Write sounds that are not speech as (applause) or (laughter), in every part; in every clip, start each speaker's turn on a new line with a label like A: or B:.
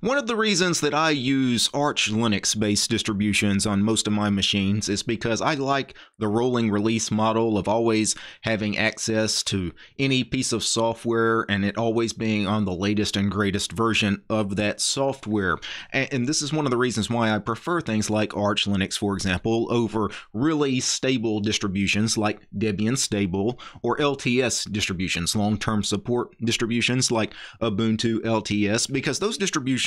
A: One of the reasons that I use Arch Linux based distributions on most of my machines is because I like the rolling release model of always having access to any piece of software and it always being on the latest and greatest version of that software. And, this is one of the reasons why I prefer things like Arch Linux, for example, over really stable distributions like Debian Stable or LTS distributions, long term support distributions like Ubuntu LTS, because those distributions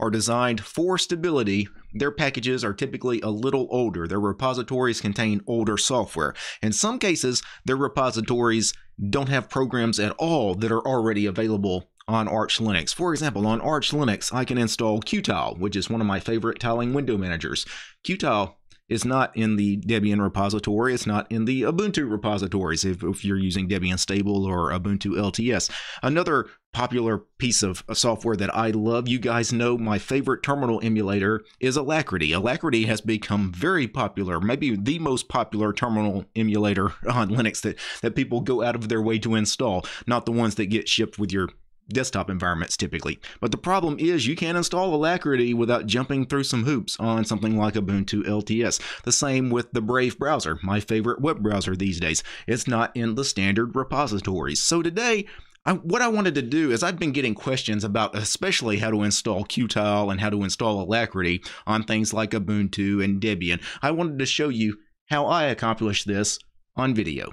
A: are designed for stability. Their packages are typically a little older. Their repositories contain older software. In some cases, their repositories don't have programs at all that are already available on Arch Linux. For example, on Arch Linux, I can install Qtile, which is one of my favorite tiling window managers. Qtile is not in the Debian repository. It's not in the Ubuntu repositories if, if you're using Debian Stable or Ubuntu LTS. Another popular piece of software that I love, you guys know my favorite terminal emulator is Alacritty. Alacritty has become very popular, maybe the most popular terminal emulator (laughs) on Linux that, that people go out of their way to install, not the ones that get shipped with your desktop environments typically. But the problem is you can't install Alacritty without jumping through some hoops on something like Ubuntu LTS. The same with the Brave browser, my favorite web browser these days. It's not in the standard repositories. So today, I, what I wanted to do is I've been getting questions about especially how to install Qtile and how to install Alacritty on things like Ubuntu and Debian. I wanted to show you how I accomplished this on video.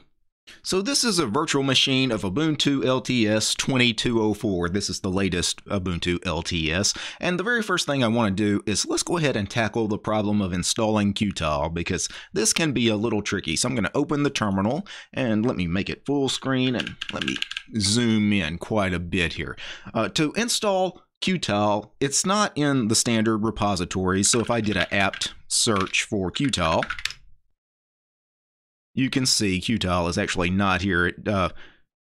A: So this is a virtual machine of Ubuntu LTS 2204. This is the latest Ubuntu LTS. And the very first thing I want to do is let's go ahead and tackle the problem of installing Qtile because this can be a little tricky. So I'm going to open the terminal and let me make it full screen and let me zoom in quite a bit here. Uh, to install Qtile, it's not in the standard repository. So if I did an apt search for Qtile, you can see Qtile is actually not here. It uh,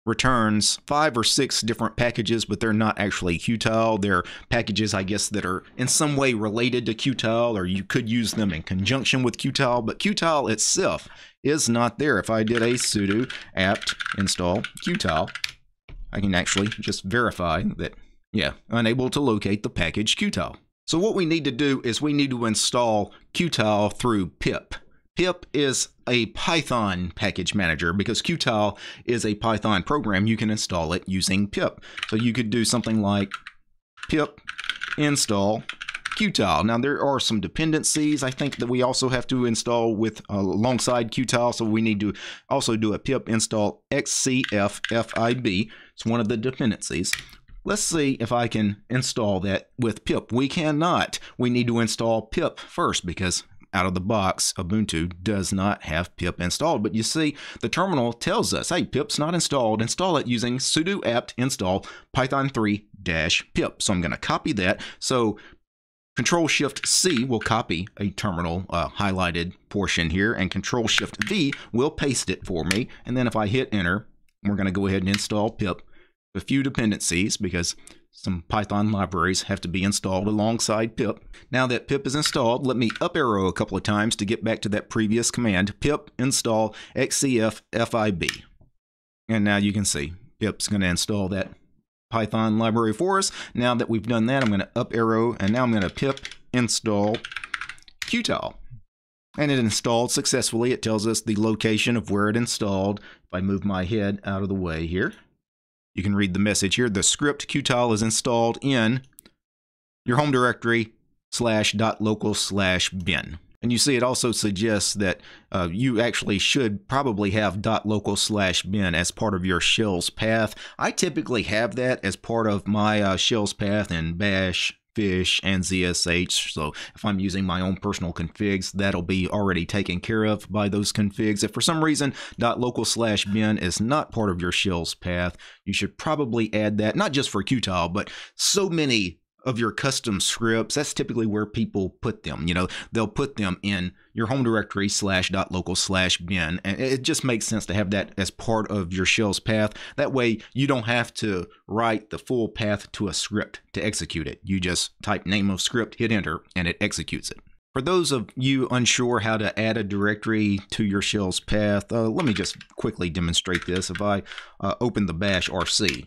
A: returns five or six different packages, but they're not actually Qtile. They're packages, I guess, that are in some way related to Qtile, or you could use them in conjunction with Qtile, but Qtile itself is not there. If I did a sudo apt install Qtile, I can actually just verify that, yeah, unable to locate the package Qtile. So what we need to do is we need to install Qtile through pip pip is a Python package manager because Qtile is a Python program. You can install it using pip. So you could do something like pip install Qtile. Now there are some dependencies I think that we also have to install with uh, alongside Qtile. So we need to also do a pip install xcf It's one of the dependencies. Let's see if I can install that with pip. We cannot. We need to install pip first because out of the box, Ubuntu does not have pip installed. But you see, the terminal tells us, hey, pip's not installed. Install it using sudo apt install python 3 pip. So I'm going to copy that. So Control Shift C will copy a terminal uh, highlighted portion here, and Control Shift V will paste it for me. And then if I hit enter, we're going to go ahead and install pip. A few dependencies because some Python libraries have to be installed alongside pip. Now that pip is installed, let me up arrow a couple of times to get back to that previous command, pip install xcf fib. And now you can see pip's going to install that Python library for us. Now that we've done that, I'm going to up arrow, and now I'm going to pip install Qtile. And it installed successfully. It tells us the location of where it installed. If I move my head out of the way here, you can read the message here. The script Qtile is installed in your home directory slash dot local slash bin. And you see it also suggests that uh, you actually should probably have dot local slash bin as part of your shell's path. I typically have that as part of my uh, shell's path in bash fish and ZSH. So if I'm using my own personal configs, that'll be already taken care of by those configs. If for some reason .local slash bin is not part of your shell's path, you should probably add that, not just for Qtile, but so many of your custom scripts, that's typically where people put them. You know, they'll put them in your home directory slash dot local slash bin. And it just makes sense to have that as part of your shell's path. That way you don't have to write the full path to a script to execute it. You just type name of script, hit enter, and it executes it. For those of you unsure how to add a directory to your shell's path, uh, let me just quickly demonstrate this. If I uh, open the bash RC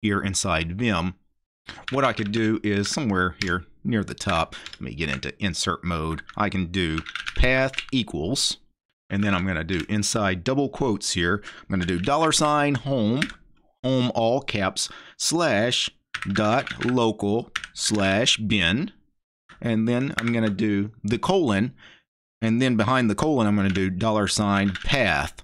A: here inside Vim, what I could do is somewhere here near the top, let me get into insert mode. I can do path equals, and then I'm going to do inside double quotes here. I'm going to do dollar sign home, home all caps, slash dot local slash bin, and then I'm going to do the colon, and then behind the colon, I'm going to do dollar sign path,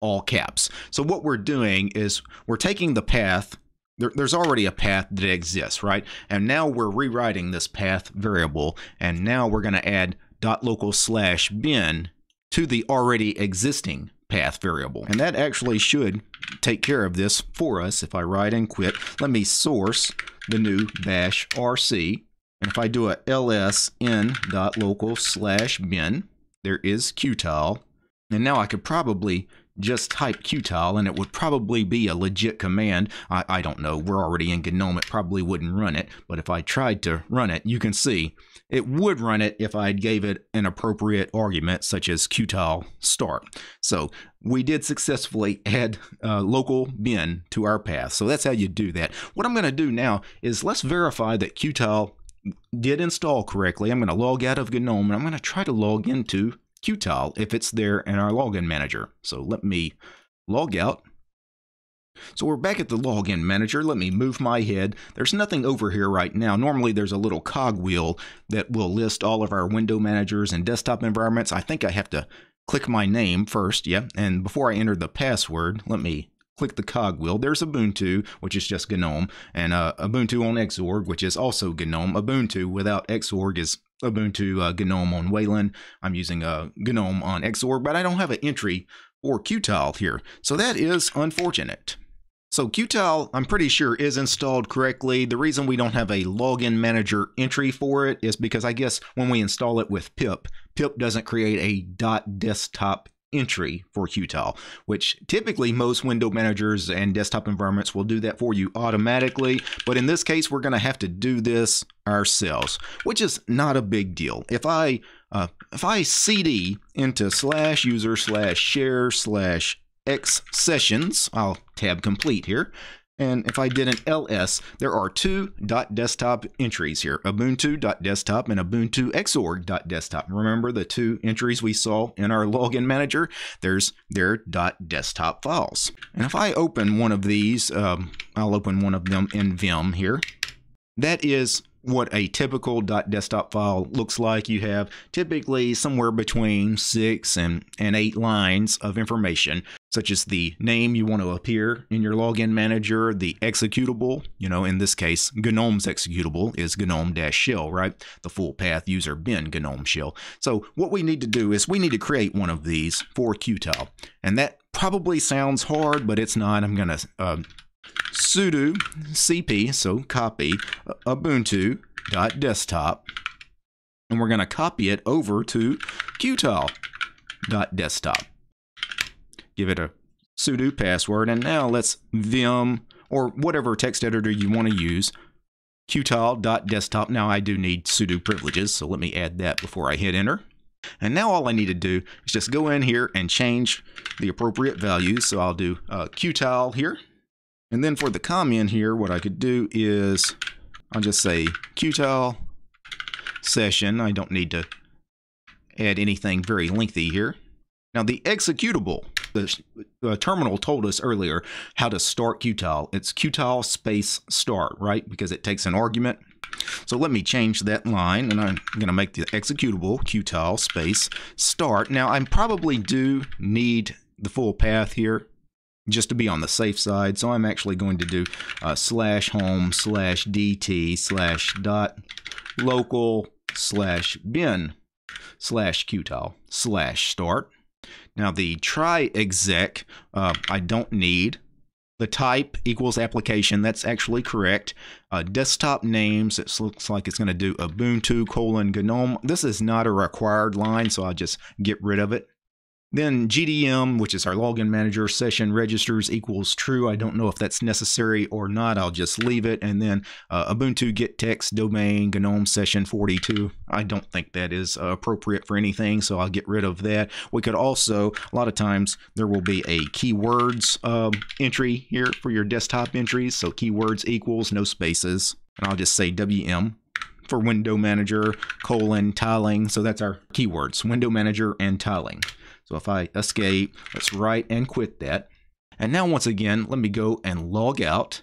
A: all caps. So what we're doing is we're taking the path there, there's already a path that exists, right? And now we're rewriting this path variable, and now we're going to add dot local slash bin to the already existing path variable. And that actually should take care of this for us. If I write and quit, let me source the new bash rc. And if I do a ls in dot local slash bin, there is qtile. And now I could probably just type qtile and it would probably be a legit command. I, I don't know, we're already in GNOME, it probably wouldn't run it, but if I tried to run it, you can see it would run it if I gave it an appropriate argument such as qtile start. So we did successfully add uh, local bin to our path. So that's how you do that. What I'm going to do now is let's verify that qtile did install correctly. I'm going to log out of GNOME and I'm going to try to log into Qtile if it's there in our login manager. So let me log out. So we're back at the login manager. Let me move my head. There's nothing over here right now. Normally there's a little cogwheel that will list all of our window managers and desktop environments. I think I have to click my name first, yeah. And before I enter the password, let me click the cogwheel. There's Ubuntu, which is just GNOME, and uh, Ubuntu on Xorg, which is also GNOME. Ubuntu without Xorg is Ubuntu uh, GNOME on Wayland. I'm using a uh, GNOME on Xorg, but I don't have an entry for Qtile here. So that is unfortunate. So Qtile, I'm pretty sure, is installed correctly. The reason we don't have a login manager entry for it is because I guess when we install it with pip, pip doesn't create a .desktop entry for Qtile, which typically most window managers and desktop environments will do that for you automatically. But in this case, we're going to have to do this ourselves, which is not a big deal. If I uh, if I cd into slash user slash share slash x sessions, I'll tab complete here. And if I did an ls, there are two .desktop entries here, ubuntu.desktop and ubuntu xorg.desktop. Remember the two entries we saw in our (laughs) login manager? There's their .desktop files. And if I open one of these, um, I'll open one of them in Vim here. That is what a typical .desktop file looks like. You have typically somewhere between six and, and eight lines of information, such as the name you want to appear in your login manager, the executable, you know, in this case, GNOME's executable is GNOME-shell, right? The full path user bin GNOME shell. So what we need to do is we need to create one of these for Qtile. And that probably sounds hard, but it's not. I'm going to uh, sudo cp, so copy ubuntu.desktop, and we're going to copy it over to qtile.desktop. Give it a sudo password, and now let's vim or whatever text editor you want to use qtile.desktop. Now I do need sudo privileges, so let me add that before I hit enter. And now all I need to do is just go in here and change the appropriate values. So I'll do uh, qtile here. And then for the command here, what I could do is I'll just say qtile session. I don't need to add anything very lengthy here. Now the executable, the uh, terminal told us earlier how to start qtile. It's qtile space start, right? Because it takes an argument. So let me change that line and I'm going to make the executable qtile space start. Now I probably do need the full path here just to be on the safe side. So I'm actually going to do uh, slash home slash dt slash dot local slash bin slash qtile slash start. Now the try exec uh, I don't need. The type equals application. That's actually correct. Uh, desktop names. It looks like it's going to do Ubuntu colon GNOME. This is not a required line, so I'll just get rid of it. Then GDM, which is our login manager, session registers equals true. I don't know if that's necessary or not. I'll just leave it. And then uh, Ubuntu get text domain GNOME session 42. I don't think that is uh, appropriate for anything, so I'll get rid of that. We could also, a lot of times, there will be a keywords uh, entry here for your desktop entries. So keywords equals, no spaces. and I'll just say WM for window manager colon tiling. So that's our keywords, window manager and tiling. So if I escape, let's write and quit that. And now once again, let me go and log out.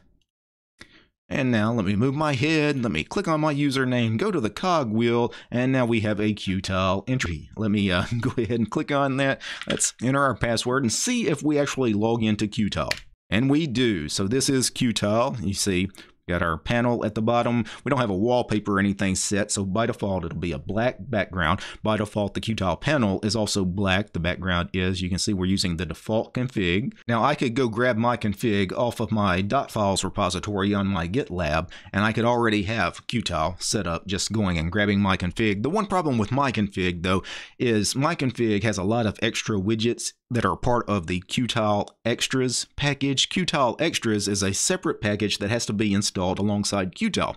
A: And now let me move my head, let me click on my username, go to the cog wheel, and now we have a Qtile entry. Let me uh, (laughs) go ahead and click on that. Let's enter our password and see if we actually log into Qtile. And we do. So this is Qtile. You see, Got our panel at the bottom. We don't have a wallpaper or anything set, so by default it'll be a black background. By default, the Qtile panel is also black. The background is, you can see we're using the default config. Now I could go grab my config off of my .files repository on my GitLab, and I could already have Qtile set up just going and grabbing my config. The one problem with my config though is my config has a lot of extra widgets that are part of the Qtile Extras package. Qtile Extras is a separate package that has to be installed alongside Qtile.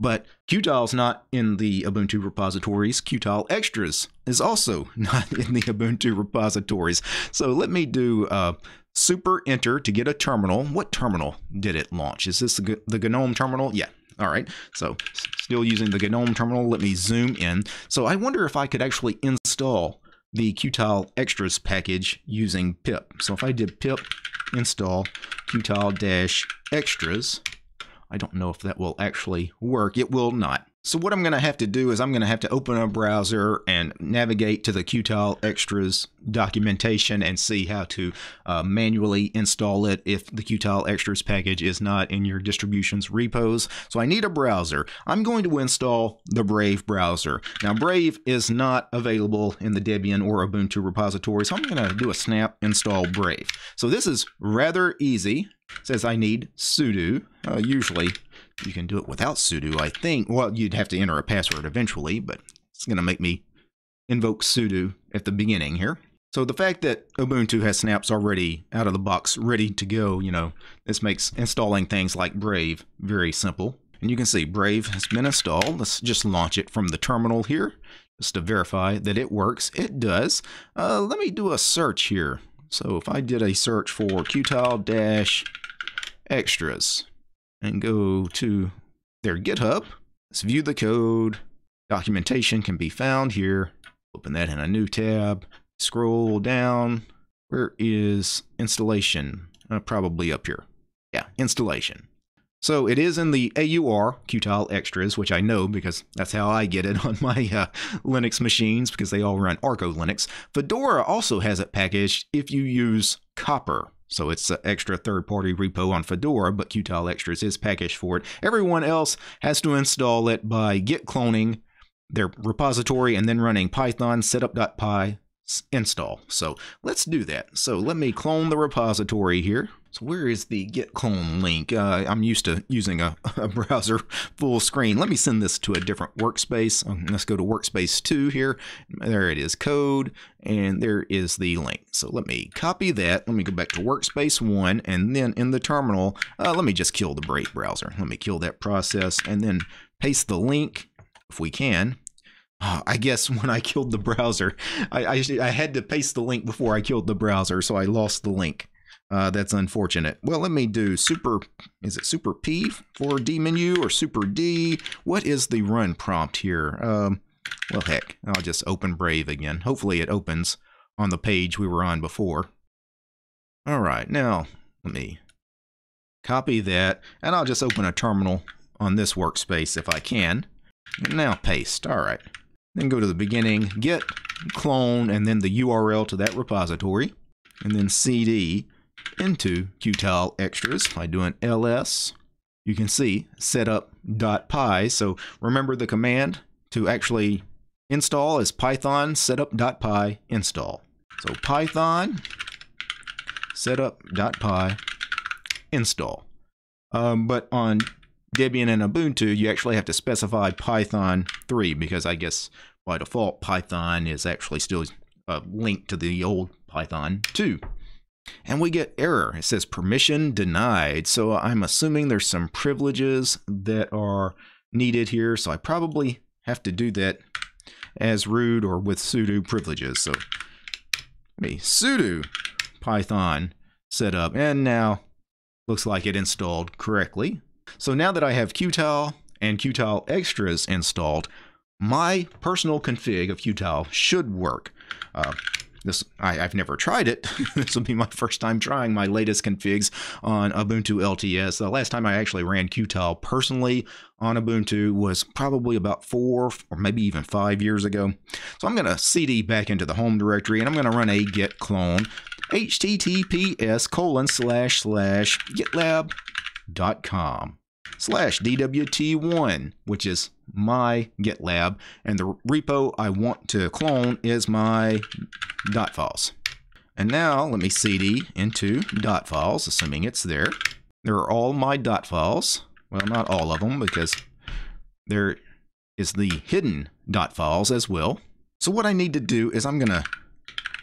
A: But Qtile's not in the Ubuntu repositories. Qtile Extras is also (laughs) not in the Ubuntu repositories. So let me do uh, super enter to get a terminal. What terminal did it launch? Is this the, the GNOME terminal? Yeah, all right, so still using the GNOME terminal. Let me zoom in. So I wonder if I could actually install the Qtile extras package using pip. So if I did pip install qtile-extras, I don't know if that will actually work. It will not. So what I'm going to have to do is I'm going to have to open a browser and navigate to the Qtile Extras documentation and see how to uh, manually install it if the Qtile Extras package is not in your distribution's repos. So I need a browser. I'm going to install the Brave browser. Now Brave is not available in the Debian or Ubuntu repository, so I'm going to do a snap install Brave. So this is rather easy. Says I need sudo. Uh, usually you can do it without sudo, I think. Well, you'd have to enter a password eventually, but it's going to make me invoke sudo at the beginning here. So the fact that Ubuntu has snaps already out of the box, ready to go, you know, this makes installing things like Brave very simple. And you can see Brave has been installed. Let's just launch it from the terminal here, just to verify that it works. It does. Uh, let me do a search here. So if I did a search for Qtile-extras, and go to their GitHub. Let's view the code. Documentation can be found here. Open that in a new tab. Scroll down. Where is installation? Uh, probably up here. Yeah, installation. So it is in the AUR Qtile Extras, which I know because that's how I get it (laughs) on my uh, Linux machines because they all run Arco Linux. Fedora also has it packaged if you use Copr. So it's an extra third-party repo on Fedora, but Qtile Extras is packaged for it. Everyone else has to install it by git cloning their repository and then running python setup.py install. So let's do that. So let me clone the repository here. So where is the git clone link? Uh, I'm used to using a, (laughs) a, browser full screen. Let me send this to a different workspace. Um, let's go to workspace 2 here. There it is, code, and there is the link. So let me copy that. Let me go back to workspace 1, and then in the terminal, uh, let me just kill the Brave browser. Let me kill that process, and then paste the link, if we can, Oh, I guess (laughs) when I killed the browser, I, I, I had to paste the link before I killed the browser, so I lost the link. Uh, that's unfortunate. Well, let me do super, is it super P for dmenu or super D? What is the run prompt here? Um, well, heck, I'll just open Brave again. Hopefully it opens on the page we were on before. All right, now let me copy that, and I'll just open a terminal on this workspace if I can. And now paste. All right. Then go to the beginning, git clone, and then the URL to that repository, and then cd into Qtile extras by doing ls. You can see setup.py. So remember the command to actually install is python setup.py install. So python setup.py install. Um, but on Debian and Ubuntu, you actually have to specify Python 3 because I guess by default Python is actually still uh, linked to the old Python 2. And we get error. It says permission denied. So I'm assuming there's some privileges that are needed here. So I probably have to do that as root or with sudo privileges. So me sudo python setup. And now looks like it installed correctly. So now that I have Qtile and Qtile extras installed, my personal config of Qtile should work. Uh, this I, have never tried it. (laughs) this will be my first time trying my latest configs on Ubuntu LTS. The last time I actually ran Qtile personally on Ubuntu was probably about four or maybe even five years ago. So I'm going to cd back into the home directory and I'm going to run a git clone https colon slash slash gitlab.com slash DWT1, which is my GitLab, and the repo I want to clone is my dot files. And now let me cd into dot files, assuming it's there. There are all my dot files. Well, not all of them, because there is the hidden dot files as well. So what I need to do is I'm going to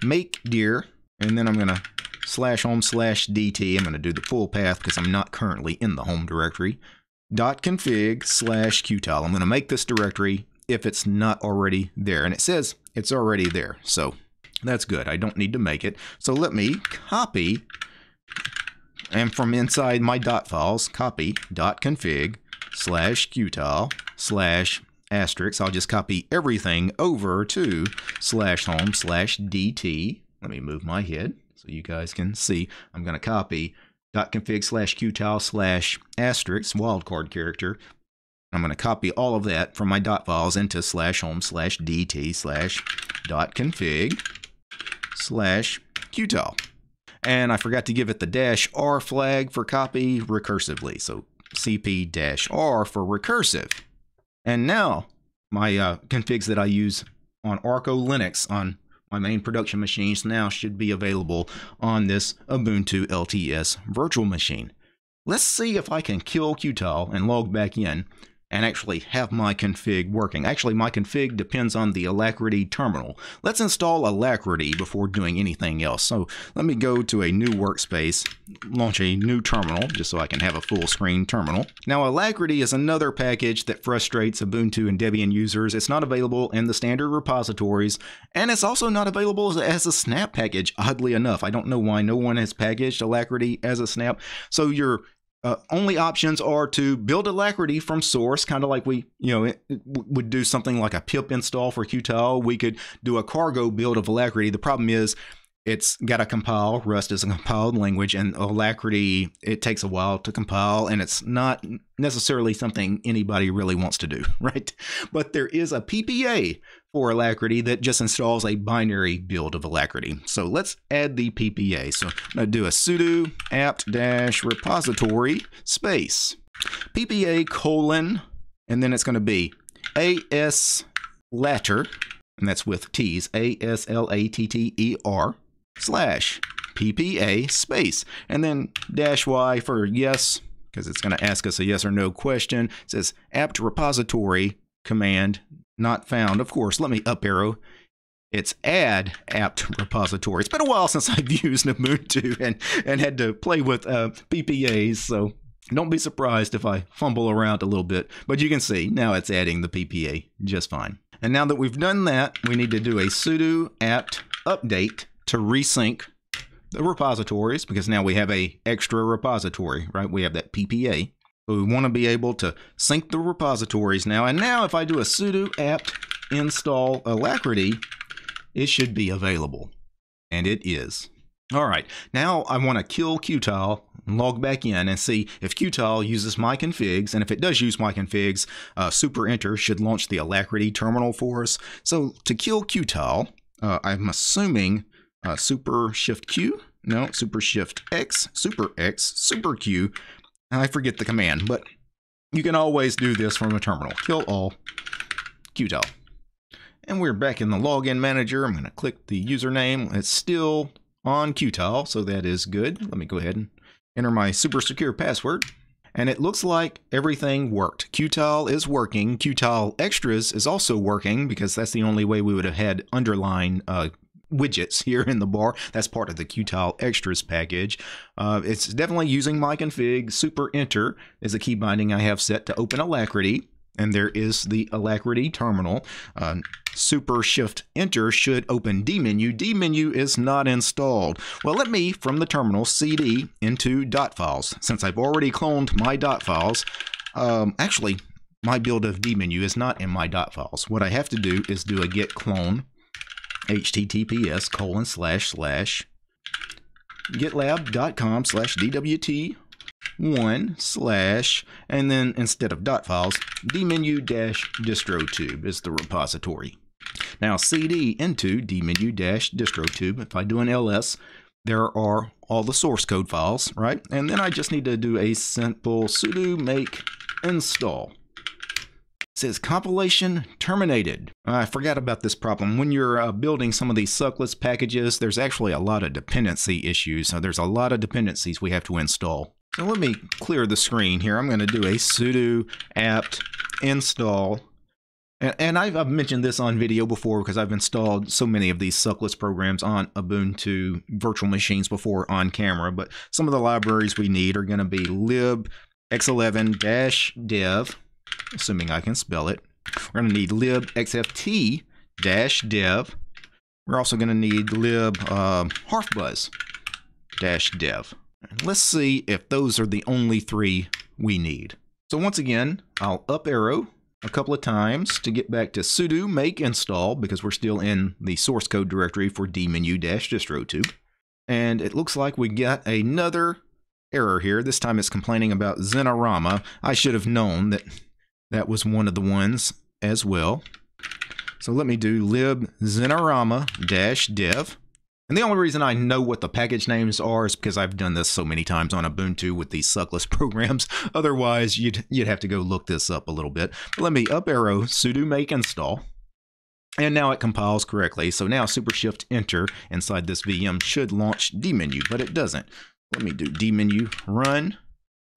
A: make dir, and then I'm going to slash home slash dt. I'm going to do the full path because I'm not currently in the home directory config slash qtile. I'm going to make this directory if it's not already there. And it says it's already there. So that's good. I don't need to make it. So let me copy and from inside my dot files, copy dot config slash qtile slash asterisk. I'll just copy everything over to slash home slash dt. Let me move my head so you guys can see. I'm going to copy config slash qtile slash asterisk wildcard character. I'm going to copy all of that from my dot files into slash home slash dt slash dot config slash qtile. And I forgot to give it the dash r flag for copy recursively. So cp dash r for recursive. And now my uh, configs that I use on Arco Linux on my main production machines now should be available on this Ubuntu LTS virtual machine. Let's see if I can kill Qtile and log back in and actually have my config working. Actually, my config depends on the Alacritty terminal. Let's install Alacritty before doing anything else. So let me go to a new workspace, launch a new terminal, just so I can have a full screen terminal. Now, Alacritty is another package that frustrates Ubuntu and Debian users. It's not available in the standard repositories, and it's also not available as a snap package, oddly enough. I don't know why no one has packaged Alacritty as a snap. So your uh, only options are to build Alacritty from source, kind of like we, you know, it, it would do something like a pip install for Qtile. We could do a cargo build of Alacritty. The problem is it's got to compile. Rust is a compiled language, and Alacritty, it takes a while to compile, and it's not necessarily something anybody really wants to do, (laughs) right? But there is a PPA for Alacritty that just installs a binary build of Alacritty. So let's add the PPA. So I'm going to do a sudo apt dash repository space PPA colon, and then it's going to be and that's with T's, A S L A T T E R slash PPA space, and then dash Y for yes, because it's going to ask us a yes or no question. It says apt repository command not found. Of course, let me up arrow. It's add apt repository. It's been a while since (laughs) I've used Ubuntu and, and had to play with uh, PPAs, so don't be surprised if I fumble around a little bit. But you can see now it's adding the PPA just fine. And now that we've done that, we need to do a sudo apt update to resync the repositories because now we have a extra repository, right? We have that PPA. We want to be able to sync the repositories now. And now if I do a sudo apt install Alacritty, it should be available. And it is. All right, now I want to kill Qtile and log back in and see if Qtile uses my configs. And if it does use my configs, uh, super enter should launch the Alacritty terminal for us. So to kill Qtile, uh, I'm assuming uh, super shift Q, no, super shift X, super X, super Q I forget the command, but you can always do this from a terminal. Kill all Qtile. And we're back in the login manager. I'm going to click the username. It's still on Qtile, so that is good. Let me go ahead and enter my super secure password. And it looks like everything worked. Qtile is working. Qtile Extras is also working because that's the only way we would have had underline uh, widgets here in the bar. That's part of the Qtile Extras package. Uh, it's definitely using my config. Super Enter is a key binding I have set to open Alacritty. And there is the Alacritty terminal. Uh, Super Shift Enter should open D menu. D menu is not installed. Well, let me, from the terminal, cd into dot files. Since I've already cloned my dot files, um, actually, my build of dmenu is not in my dot files. What I have to do is do a git clone https colon slash slash gitlab.com slash dwt one slash and then instead of dot files dmenu dash distrotube is the repository. Now cd into dmenu dash distrotube if i do an ls there are all the source code files right? And then i just need to do a simple sudo make install says compilation terminated. I forgot about this problem. When you're uh, building some of these suckless packages, there's actually a lot of dependency issues. So there's a lot of dependencies we have to install. So let me clear the screen here. I'm going to do a sudo apt install. And, and I've, I've, mentioned this on video before because I've installed so many of these suckless programs on Ubuntu virtual machines before on camera. But some of the libraries we need are going to be lib x11-dev assuming I can spell it. We're going to need libxft dev. We're also going to need lib uh, harfbuzz dev. Let's see if those are the only three we need. So once again, I'll up arrow a couple of times to get back to sudo make install because we're still in the source code directory for dmenu-distrotube. And it looks like we got another error here. This time it's complaining about Xinerama. I should have known that that was one of the ones as well. So let me do lib xinerama-dev. And the only reason I know what the package names are is because I've done this so many times on Ubuntu with these suckless (laughs) programs. Otherwise, you'd, you'd have to go look this up a little bit. But let me up arrow sudo make install. And now it compiles correctly. So now super shift enter inside this VM should launch dmenu, but it doesn't. Let me do dmenu run.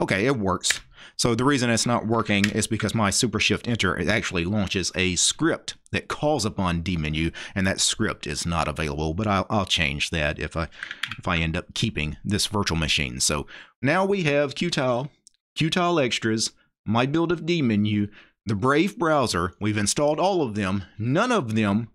A: Okay, it works. So the reason it's not working is because my super shift enter it actually launches a script that calls upon dmenu and that script is not available but I'll, I'll change that if I if I end up keeping this virtual machine. So now we have Qtile, Qtile extras, my build of dmenu, the Brave browser, we've installed all of them. None of them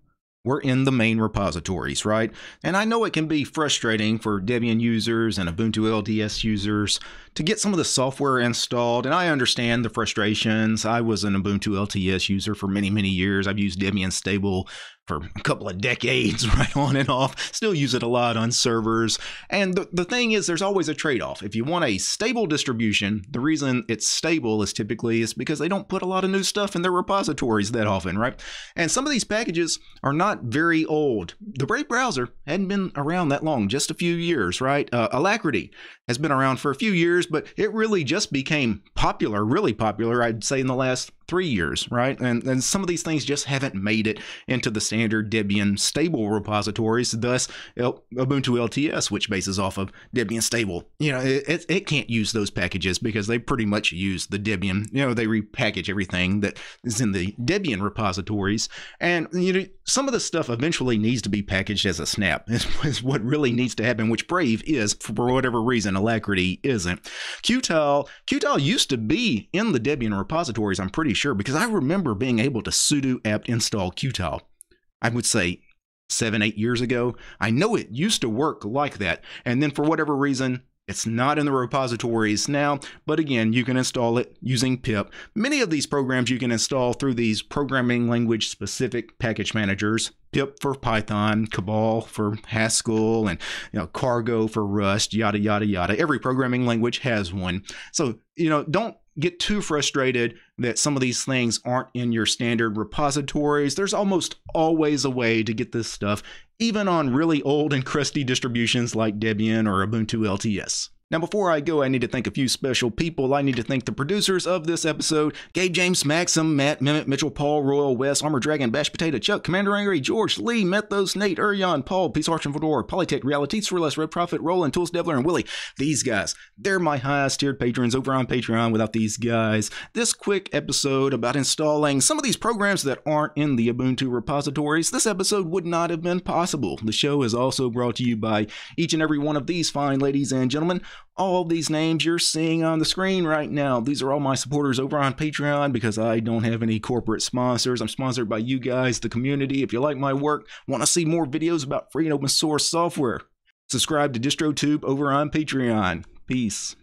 A: we're in the main repositories, right? And I know it can be frustrating for Debian users and Ubuntu LTS users to get some of the software installed, and I understand the frustrations. I was an Ubuntu LTS user for many, many years. I've used Debian Stable for a couple of decades, (laughs) right on and off. Still use it a lot on servers. And the, the thing is, there's always a trade off. If you want a stable distribution, the reason it's stable is typically is because they don't put a lot of new stuff in their repositories that often, right? And some of these packages are not very old. The Brave browser hadn't been around that long, just a few years, right? Uh, Alacritty has been around for a few years, but it really just became popular, really popular, I'd say, in the last three years, right? And, and some of these things just haven't made it into the standard Debian stable repositories. Thus, Ubuntu LTS, which bases off of Debian stable, you know, it, it can't use those packages because they pretty much use the Debian, you know, they repackage everything that is in the Debian repositories. And, you know, some of the stuff eventually needs to be packaged as a snap, (laughs) is, is what really needs to happen, which Brave is, for whatever reason, Alacritty isn't. Qtile, Qtile used to be in the Debian repositories, I'm pretty sure, because I remember being able to sudo apt install Qtile. I would say seven, eight years ago. I know it used to work like that. And then for whatever reason, it's not in the repositories now, but again, you can install it using pip. Many of these programs you can install through these programming language specific package managers. Pip for Python, Cabal for Haskell, and you know, Cargo for Rust, yada yada yada. Every programming language has one. So, you know, don't get too frustrated that some of these things aren't in your standard repositories. There's almost always a way to get this stuff, even on really old and crusty distributions like Debian or Ubuntu LTS. Now, before I go, I need to thank a few special people. I need to thank the producers of this episode Gabe James, Maxim, Matt, Mimit, Mitchell, Paul, Royal, Wes, Armor Dragon, Bash Potato, Chuck, Commander Angry, George, Lee, Methos, Nate, Urion, Paul, Peace Arch and Fedora, Polytech, Reality, Surless, Red Prophet, Roland, Tools, Devler, and Willie. These guys, they're my highest tiered patrons over on Patreon. Without these guys, this quick episode about installing some of these programs that aren't in the Ubuntu repositories, this episode would not have been possible. The show is also brought to you by each and every one of these fine ladies and gentlemen all these names you're seeing on the screen right now. These are all my supporters over on Patreon because I don't have any corporate sponsors. I'm sponsored by you guys, the community. If you like my work, want to see more videos about free and open source software, subscribe to DistroTube over on Patreon. Peace.